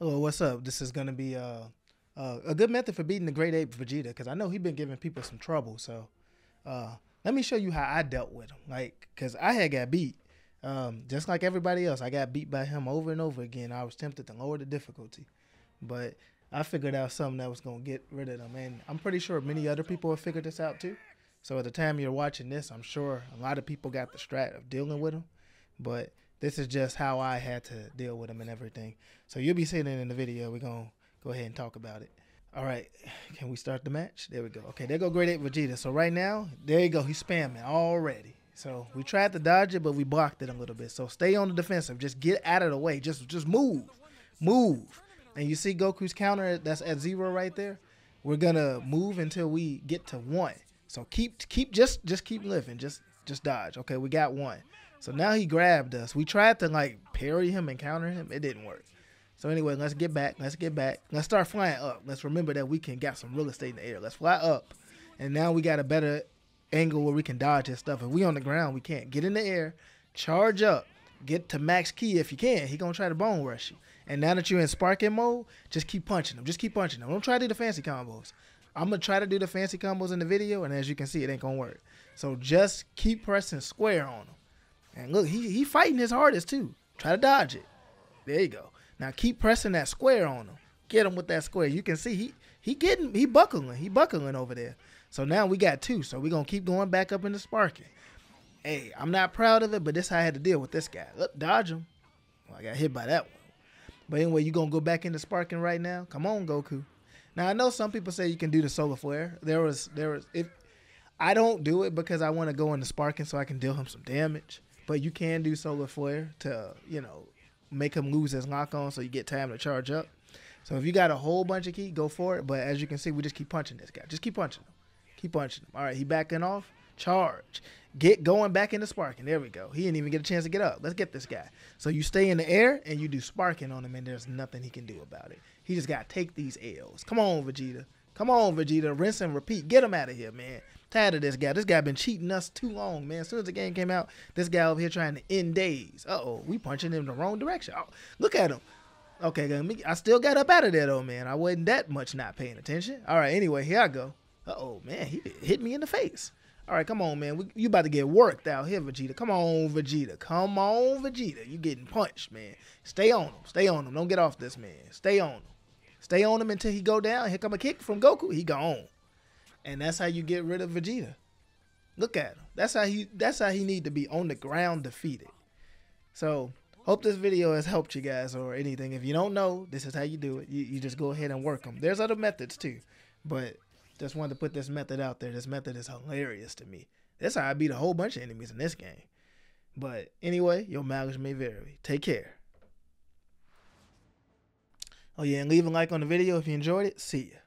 Hello, what's up? This is gonna be uh, uh, a good method for beating the Great Ape Vegeta because I know he's been giving people some trouble. So uh, let me show you how I dealt with him. Like, cause I had got beat, um, just like everybody else. I got beat by him over and over again. I was tempted to lower the difficulty, but I figured out something that was gonna get rid of them, and I'm pretty sure many other people have figured this out too. So at the time you're watching this, I'm sure a lot of people got the strat of dealing with him, but this is just how I had to deal with them and everything. So you'll be seeing it in the video. We're gonna go ahead and talk about it. All right, can we start the match? There we go. Okay, there go Great Ape Vegeta. So right now, there you go. He's spamming already. So we tried to dodge it, but we blocked it a little bit. So stay on the defensive. Just get out of the way. Just just move, move. And you see Goku's counter that's at zero right there. We're gonna move until we get to one. So keep keep just just keep living. Just just dodge. Okay, we got one. So now he grabbed us. We tried to like parry him and counter him. It didn't work. So anyway, let's get back. Let's get back. Let's start flying up. Let's remember that we can get some real estate in the air. Let's fly up. And now we got a better angle where we can dodge his stuff. If we on the ground, we can't. Get in the air, charge up, get to max ki if you can. He gonna try to bone rush you. And now that you're in sparking mode, just keep punching him. Just keep punching him. Don't try to do the fancy combos. I'm gonna try to do the fancy combos in the video, and as you can see, it ain't gonna work. So just keep pressing square on him. And look, he he fighting his hardest too. Try to dodge it. There you go. Now keep pressing that square on him. Get him with that square. You can see he he getting he buckling. He buckling over there. So now we got two. So we're gonna keep going back up into sparking. Hey, I'm not proud of it, but this how I had to deal with this guy. Look, dodge him. Well, I got hit by that one. But anyway, you gonna go back into sparking right now? Come on, Goku. Now I know some people say you can do the solar flare. There was there was if I don't do it because I want to go into sparking so I can deal him some damage. But you can do solar flare to you know make him lose his lock on so you get time to charge up. So if you got a whole bunch of ki, go for it. But as you can see, we just keep punching this guy. Just keep punching him. Keep punching him. All right, he backing off. Charge. Get going back into sparking. There we go. He didn't even get a chance to get up. Let's get this guy. So you stay in the air and you do sparking on him, and there's nothing he can do about it. He just got to take these L's. Come on, Vegeta. Come on, Vegeta. Rinse and repeat. Get him out of here, man. Tired of this guy. This guy been cheating us too long, man. As soon as the game came out, this guy over here trying to end days. Uh oh, we punching him in the wrong direction. Oh, look at him. Okay, I still got up out of there though, man. I wasn't that much not paying attention. All right, anyway, here I go. Uh oh, man, he hit me in the face. All right, come on, man. We, you about to get worked out here, Vegeta. Come on, Vegeta. Come on, Vegeta. You getting punched, man. Stay on him. Stay on him. Don't get off this man. Stay on him. Stay on him until he go down. Here come a kick from Goku. He gone. And that's how you get rid of Vegeta. Look at him. That's how he that's how he need to be on the ground defeated. So hope this video has helped you guys or anything. If you don't know, this is how you do it. You, you just go ahead and work them. There's other methods too. But just wanted to put this method out there. This method is hilarious to me. That's how I beat a whole bunch of enemies in this game. But anyway, your mileage may vary. Take care. Oh yeah, and leave a like on the video if you enjoyed it. See ya.